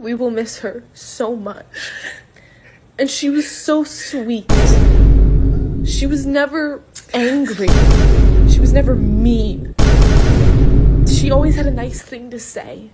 We will miss her so much. And she was so sweet. She was never angry. She was never mean. She always had a nice thing to say.